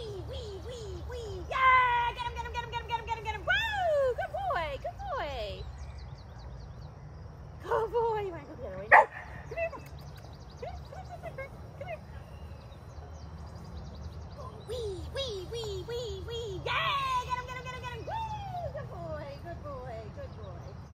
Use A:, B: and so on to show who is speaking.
A: Wee, wee, wee, wee. Yeah! Get him, get him, get him, get him, get him, get him, get him. Woo! Good boy, good boy. Good boy. You want go the other way? Come here. Come here, come here, come here. Wee, wee, wee.